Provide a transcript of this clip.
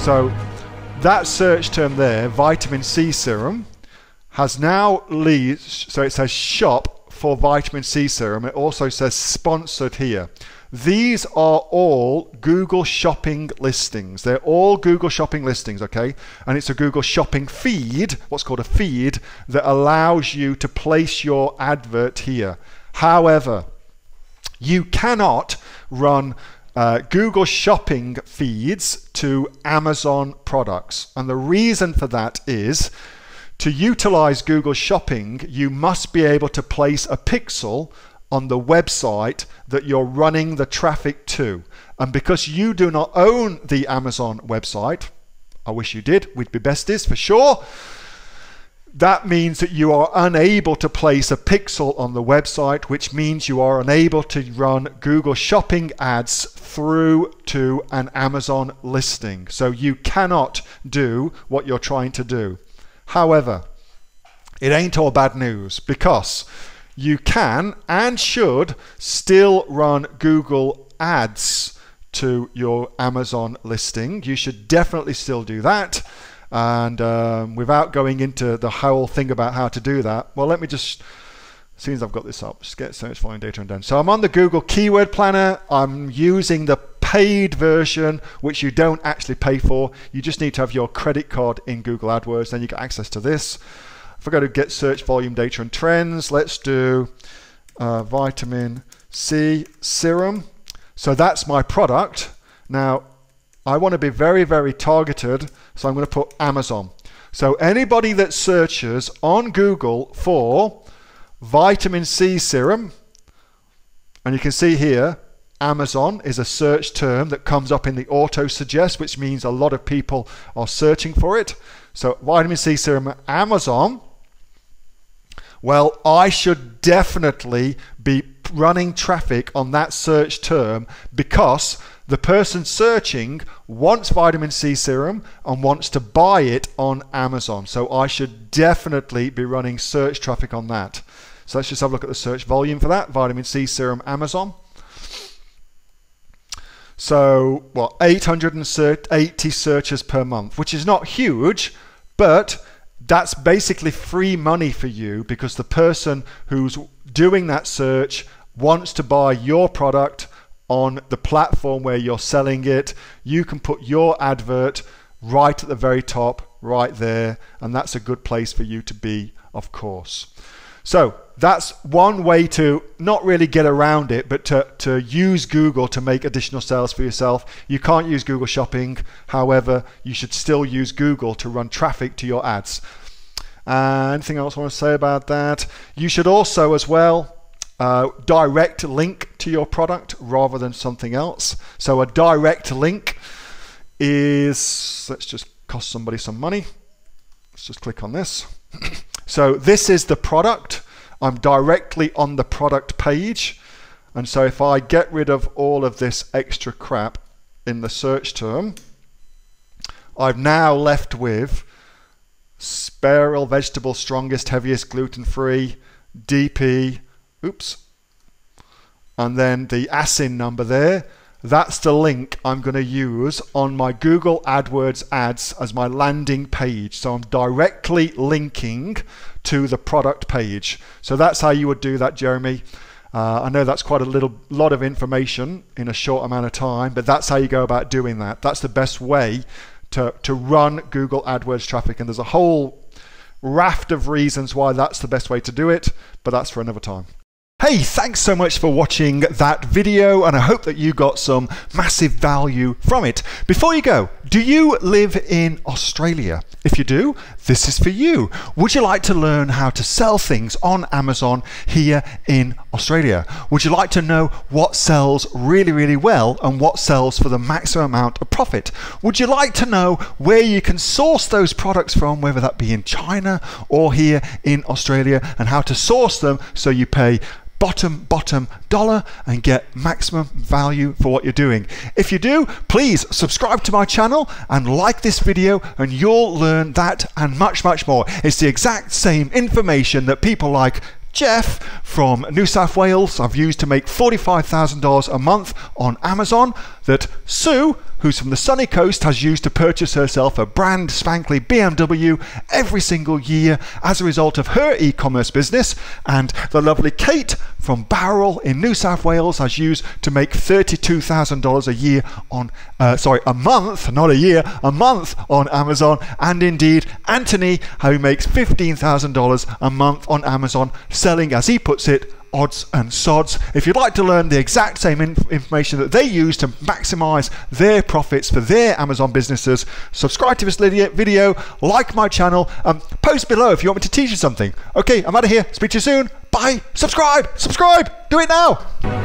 So that search term there, vitamin C serum, has now leads, so it says shop for vitamin C serum. It also says sponsored here. These are all Google shopping listings. They're all Google shopping listings, okay? And it's a Google shopping feed, what's called a feed, that allows you to place your advert here. However, you cannot run uh, Google shopping feeds to Amazon products. And the reason for that is to utilize Google shopping, you must be able to place a pixel on the website that you're running the traffic to. And because you do not own the Amazon website, I wish you did, we'd be besties for sure. That means that you are unable to place a pixel on the website, which means you are unable to run Google shopping ads through to an Amazon listing. So you cannot do what you're trying to do. However, it ain't all bad news because you can and should still run Google ads to your Amazon listing. You should definitely still do that. And um, without going into the whole thing about how to do that, well, let me just, as soon as I've got this up, just get search volume data and done. So I'm on the Google Keyword Planner. I'm using the paid version, which you don't actually pay for. You just need to have your credit card in Google AdWords, then you get access to this. If I go to get search volume data and trends, let's do uh, vitamin C serum. So that's my product. Now, I want to be very, very targeted, so I'm going to put Amazon. So anybody that searches on Google for vitamin C serum, and you can see here, Amazon is a search term that comes up in the auto suggest, which means a lot of people are searching for it. So vitamin C serum Amazon well, I should definitely be running traffic on that search term because the person searching wants vitamin C serum and wants to buy it on Amazon. So I should definitely be running search traffic on that. So let's just have a look at the search volume for that. Vitamin C serum Amazon. So what, 880 searches per month, which is not huge, but that's basically free money for you because the person who's doing that search wants to buy your product on the platform where you're selling it. You can put your advert right at the very top, right there, and that's a good place for you to be, of course. So that's one way to not really get around it, but to, to use Google to make additional sales for yourself. You can't use Google Shopping. However, you should still use Google to run traffic to your ads. Uh, anything else I want to say about that? You should also, as well, uh, direct link to your product rather than something else. So a direct link is, let's just cost somebody some money. Let's just click on this. so this is the product. I'm directly on the product page. And so if I get rid of all of this extra crap in the search term, I've now left with Sparrow vegetable, strongest, heaviest, gluten-free, DP, oops, and then the ASIN number there. That's the link I'm going to use on my Google AdWords ads as my landing page. So I'm directly linking to the product page. So that's how you would do that, Jeremy. Uh, I know that's quite a little lot of information in a short amount of time, but that's how you go about doing that. That's the best way to, to run Google AdWords traffic. And there's a whole raft of reasons why that's the best way to do it, but that's for another time. Hey, thanks so much for watching that video and I hope that you got some massive value from it. Before you go, do you live in Australia? If you do, this is for you. Would you like to learn how to sell things on Amazon here in Australia? Would you like to know what sells really, really well and what sells for the maximum amount of profit? Would you like to know where you can source those products from, whether that be in China or here in Australia, and how to source them so you pay bottom, bottom dollar and get maximum value for what you're doing. If you do, please subscribe to my channel and like this video and you'll learn that and much, much more. It's the exact same information that people like Jeff from New South Wales I've used to make $45,000 a month on Amazon that Sue, who's from the sunny coast, has used to purchase herself a brand spankly BMW every single year as a result of her e commerce business, and the lovely Kate from Bowral in New South Wales has used to make $32,000 a year on, uh, sorry, a month, not a year, a month on Amazon, and indeed Anthony, who makes $15,000 a month on Amazon, selling, as he puts it, odds and sods. If you'd like to learn the exact same information that they use to maximize their profits for their Amazon businesses, subscribe to this video, like my channel, and post below if you want me to teach you something. Okay, I'm out of here. Speak to you soon. Bye. Subscribe. Subscribe. Do it now.